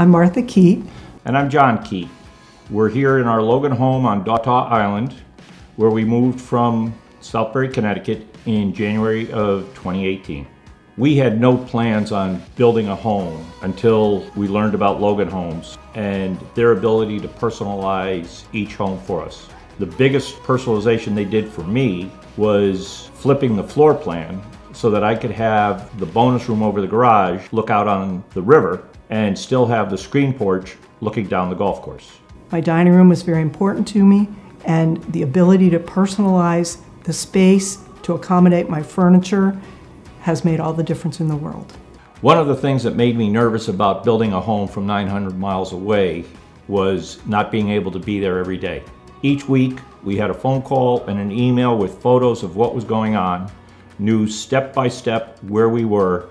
I'm Martha Keet. And I'm John Keet. We're here in our Logan home on Dataw Island, where we moved from Southbury, Connecticut in January of 2018. We had no plans on building a home until we learned about Logan Homes and their ability to personalize each home for us. The biggest personalization they did for me was flipping the floor plan so that I could have the bonus room over the garage look out on the river and still have the screen porch looking down the golf course. My dining room was very important to me, and the ability to personalize the space to accommodate my furniture has made all the difference in the world. One of the things that made me nervous about building a home from 900 miles away was not being able to be there every day. Each week, we had a phone call and an email with photos of what was going on, knew step by step where we were,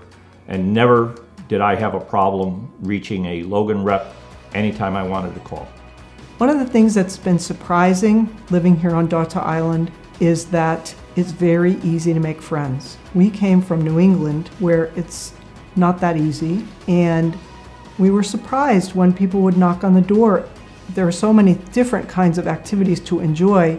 and never did I have a problem reaching a Logan rep anytime I wanted to call. One of the things that's been surprising living here on Dataw Island is that it's very easy to make friends. We came from New England where it's not that easy, and we were surprised when people would knock on the door. There are so many different kinds of activities to enjoy.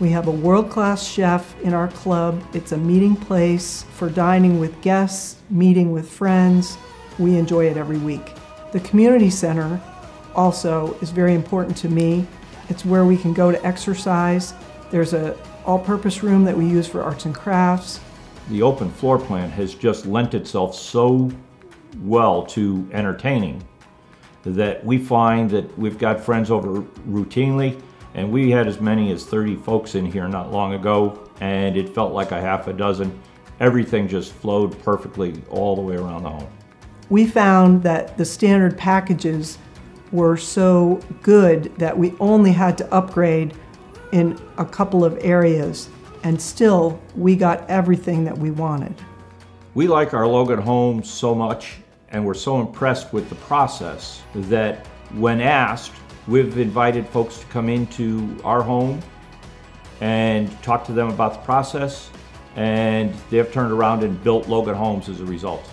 We have a world class chef in our club. It's a meeting place for dining with guests, meeting with friends. We enjoy it every week. The community center also is very important to me. It's where we can go to exercise. There's a all-purpose room that we use for arts and crafts. The open floor plan has just lent itself so well to entertaining that we find that we've got friends over routinely and we had as many as 30 folks in here not long ago and it felt like a half a dozen. Everything just flowed perfectly all the way around the home. We found that the standard packages were so good that we only had to upgrade in a couple of areas, and still we got everything that we wanted. We like our Logan home so much, and we're so impressed with the process that when asked, we've invited folks to come into our home and talk to them about the process, and they've turned around and built Logan homes as a result.